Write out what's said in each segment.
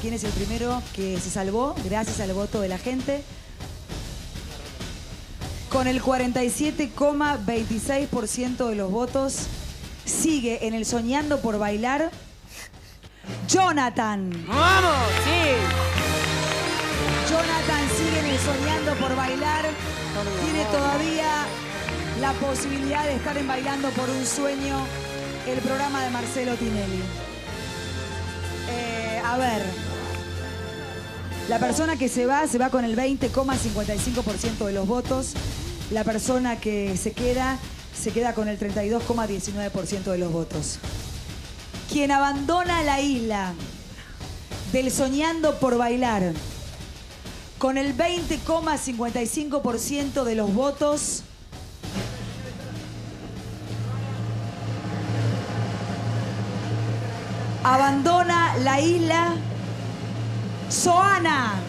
quién es el primero que se salvó gracias al voto de la gente. Con el 47,26% de los votos, sigue en el Soñando por Bailar Jonathan. ¡Vamos! Sí. Jonathan sigue en el Soñando por Bailar. Tiene todavía la posibilidad de estar en Bailando por un Sueño, el programa de Marcelo Tinelli. Eh, a ver. La persona que se va, se va con el 20,55% de los votos. La persona que se queda, se queda con el 32,19% de los votos. Quien abandona la isla del Soñando por Bailar con el 20,55% de los votos. Abandona la isla Soana.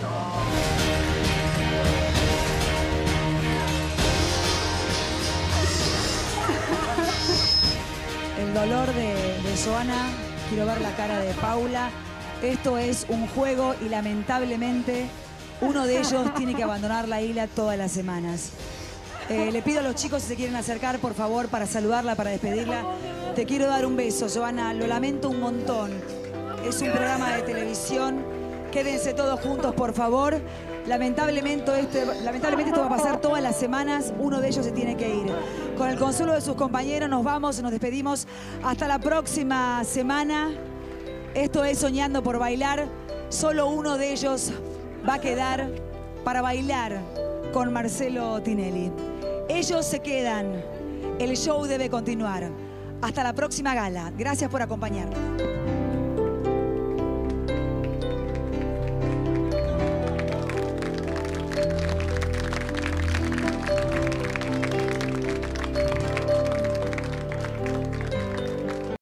El dolor de, Soana, quiero ver la cara de Paula. Esto es un juego y lamentablemente uno de ellos tiene que abandonar la isla todas las semanas. Eh, le pido a los chicos si se quieren acercar, por favor, para saludarla, para despedirla. Te quiero dar un beso, Joana. Lo lamento un montón. Es un programa de televisión. Quédense todos juntos, por favor. Lamentablemente, este, lamentablemente esto va a pasar todas las semanas. Uno de ellos se tiene que ir. Con el consuelo de sus compañeros nos vamos, nos despedimos. Hasta la próxima semana. Esto es Soñando por Bailar. Solo uno de ellos va a quedar para bailar con Marcelo Tinelli. Ellos se quedan. El show debe continuar. Hasta la próxima gala. Gracias por acompañarnos.